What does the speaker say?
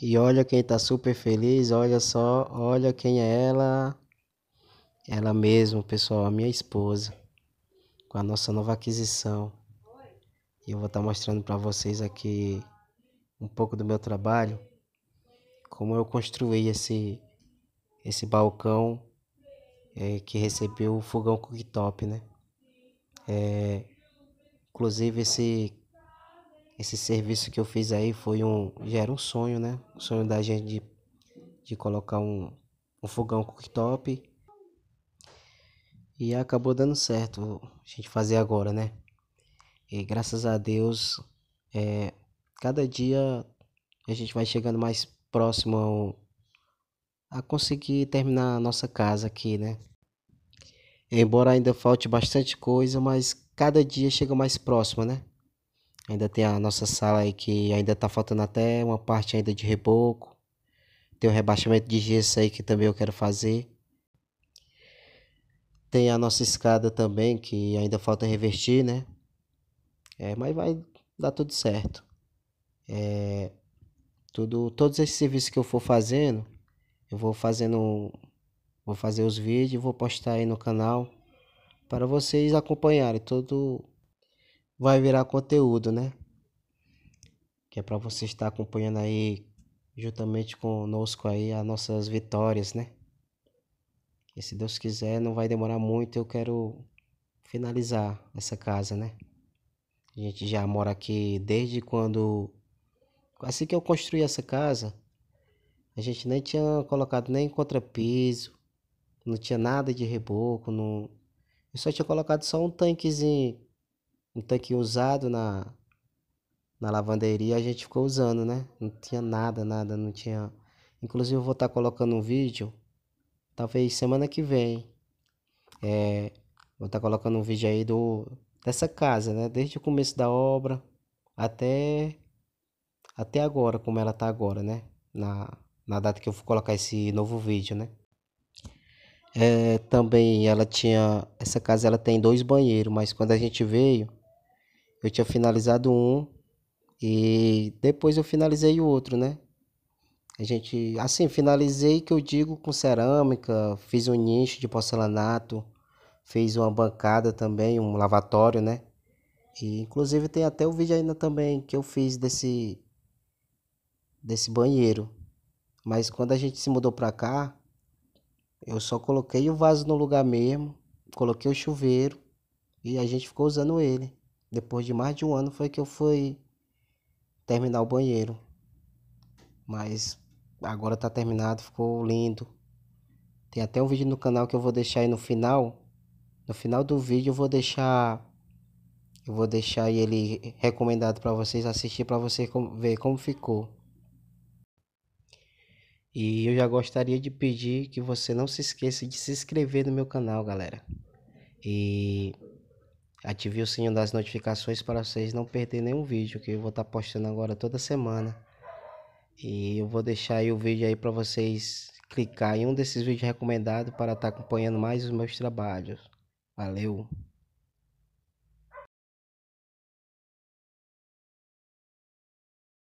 E olha quem tá super feliz, olha só, olha quem é ela. Ela mesma, pessoal, a minha esposa, com a nossa nova aquisição. E eu vou estar tá mostrando para vocês aqui um pouco do meu trabalho, como eu construí esse esse balcão é, que recebeu o fogão cooktop, né? É, inclusive esse esse serviço que eu fiz aí foi um já era um sonho, né? O sonho da gente de, de colocar um, um fogão cooktop e acabou dando certo a gente fazer agora, né? E graças a Deus, é, cada dia a gente vai chegando mais próximo ao, a conseguir terminar a nossa casa aqui, né? Embora ainda falte bastante coisa, mas cada dia chega mais próximo, né? Ainda tem a nossa sala aí que ainda tá faltando até uma parte ainda de reboco. Tem o rebaixamento de gesso aí que também eu quero fazer. Tem a nossa escada também que ainda falta revestir, né? É, mas vai dar tudo certo. É, tudo, todos esses serviços que eu for fazendo, eu vou fazendo, vou fazer os vídeos, vou postar aí no canal para vocês acompanharem. Todo vai virar conteúdo, né? Que é para você estar acompanhando aí juntamente conosco aí as nossas vitórias, né? E se Deus quiser, não vai demorar muito, eu quero finalizar essa casa, né? A gente já mora aqui desde quando assim que eu construí essa casa, a gente nem tinha colocado nem contrapiso, não tinha nada de reboco, não eu só tinha colocado só um tanquezinho um tanque usado na, na lavanderia, a gente ficou usando, né? Não tinha nada, nada, não tinha. Inclusive, eu vou estar tá colocando um vídeo, talvez semana que vem. É, vou estar tá colocando um vídeo aí do, dessa casa, né? Desde o começo da obra até, até agora, como ela tá agora, né? Na, na data que eu vou colocar esse novo vídeo, né? É, também ela tinha. Essa casa ela tem dois banheiros, mas quando a gente veio eu tinha finalizado um e depois eu finalizei o outro, né? A gente, assim, finalizei que eu digo com cerâmica, fiz um nicho de porcelanato, fiz uma bancada também, um lavatório, né? E inclusive tem até o vídeo ainda também que eu fiz desse desse banheiro. Mas quando a gente se mudou pra cá, eu só coloquei o vaso no lugar mesmo, coloquei o chuveiro e a gente ficou usando ele. Depois de mais de um ano foi que eu fui terminar o banheiro. Mas agora tá terminado, ficou lindo. Tem até um vídeo no canal que eu vou deixar aí no final. No final do vídeo eu vou deixar eu vou deixar ele recomendado para vocês assistir para você ver como ficou. E eu já gostaria de pedir que você não se esqueça de se inscrever no meu canal, galera. E Ative o sininho das notificações para vocês não perderem nenhum vídeo que eu vou estar tá postando agora toda semana. E eu vou deixar aí o vídeo aí para vocês clicar em um desses vídeos recomendados para estar tá acompanhando mais os meus trabalhos. Valeu!